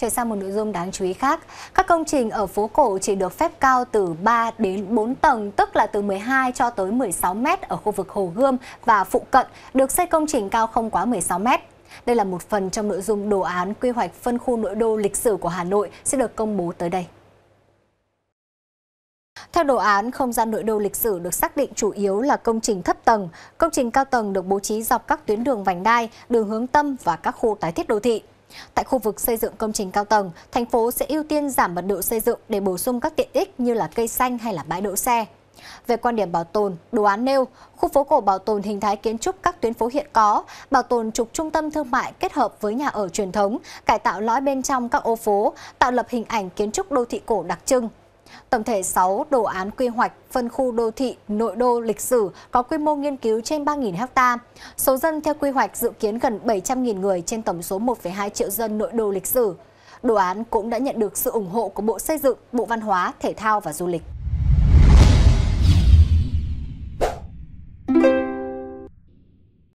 Chuyển sang một nội dung đáng chú ý khác, các công trình ở phố cổ chỉ được phép cao từ 3 đến 4 tầng, tức là từ 12 cho tới 16 mét ở khu vực Hồ Gươm và phụ cận, được xây công trình cao không quá 16 mét. Đây là một phần trong nội dung đồ án quy hoạch phân khu nội đô lịch sử của Hà Nội sẽ được công bố tới đây. Theo đồ án, không gian nội đô lịch sử được xác định chủ yếu là công trình thấp tầng. Công trình cao tầng được bố trí dọc các tuyến đường vành đai, đường hướng tâm và các khu tái thiết đô thị. Tại khu vực xây dựng công trình cao tầng, thành phố sẽ ưu tiên giảm mật độ xây dựng để bổ sung các tiện ích như là cây xanh hay là bãi đỗ xe. Về quan điểm bảo tồn, đồ án nêu, khu phố cổ bảo tồn hình thái kiến trúc các tuyến phố hiện có, bảo tồn trục trung tâm thương mại kết hợp với nhà ở truyền thống, cải tạo lõi bên trong các ô phố, tạo lập hình ảnh kiến trúc đô thị cổ đặc trưng, Tổng thể 6 đồ án quy hoạch phân khu đô thị nội đô lịch sử có quy mô nghiên cứu trên 3.000 ha. Số dân theo quy hoạch dự kiến gần 700.000 người trên tổng số 1,2 triệu dân nội đô lịch sử. Đồ án cũng đã nhận được sự ủng hộ của Bộ Xây dựng, Bộ Văn hóa, Thể thao và Du lịch.